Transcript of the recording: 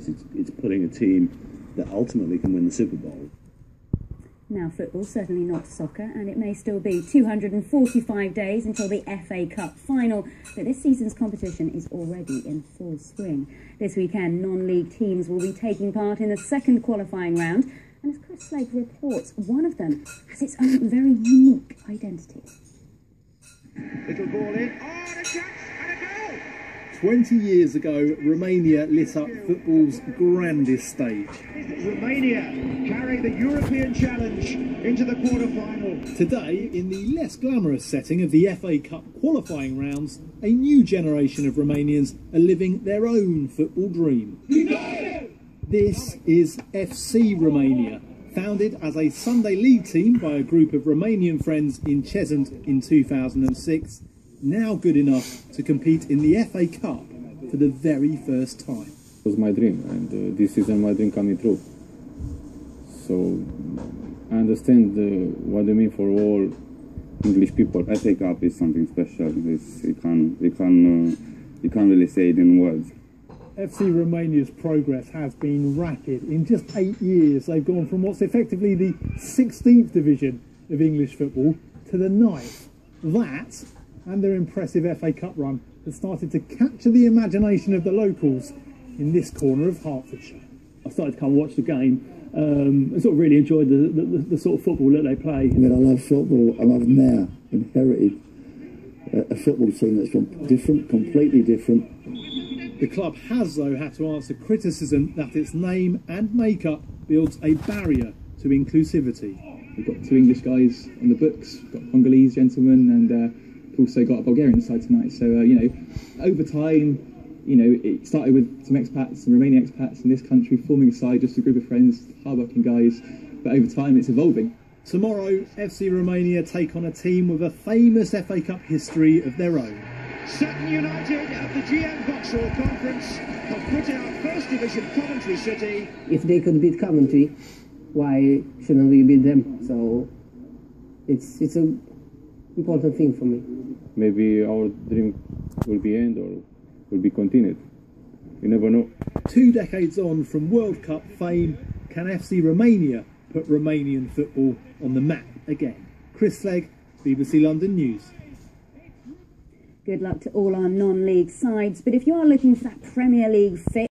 place. It's, it's putting a team that ultimately can win the Super Bowl. Now, football certainly not soccer, and it may still be 245 days until the FA Cup final, but this season's competition is already in full swing. This weekend, non-league teams will be taking part in the second qualifying round, and as Chris Slegg reports, one of them has its own very unique identity. Little ball in. Oh, a chance and a goal! 20 years ago, Romania lit up football's grandest stage. Romania carry the European challenge into the quarter-final. Today, in the less glamorous setting of the FA Cup qualifying rounds, a new generation of Romanians are living their own football dream. This is FC Romania, founded as a Sunday league team by a group of Romanian friends in Cheshunt in 2006, now good enough to compete in the FA Cup for the very first time. It was my dream, and uh, this season my dream coming true. So I understand uh, what you mean for all English people. FA Cup is something special. It's, you can't, you can't, uh, you can't really say it in words. FC Romania's progress has been rapid. In just eight years, they've gone from what's effectively the 16th division of English football to the ninth. That and their impressive FA Cup run has started to capture the imagination of the locals in this corner of Hertfordshire. I started to come and watch the game um, and sort of really enjoyed the, the, the, sort of football that they play. I mean, I love football and I've now inherited a, a football team that's from different, completely different. The club has, though, had to answer criticism that its name and makeup builds a barrier to inclusivity. We've got two English guys on the books, we've got Congolese gentlemen, and uh, we've also got a Bulgarian side tonight. So, uh, you know, over time, you know, it started with some expats, some Romanian expats in this country, forming a side, just a group of friends, hardworking guys. But over time, it's evolving. Tomorrow, FC Romania take on a team with a famous FA Cup history of their own. Sutton United at the GM Vauxhall Conference have put out First Division Coventry City. If they could beat Coventry, why shouldn't we beat them? So it's it's a important thing for me. Maybe our dream will be end or will be continued. You never know. Two decades on from World Cup fame, can FC Romania put Romanian football on the map again? Chris Slegg, BBC London News. Good luck to all our non-league sides, but if you are looking for that Premier League fit,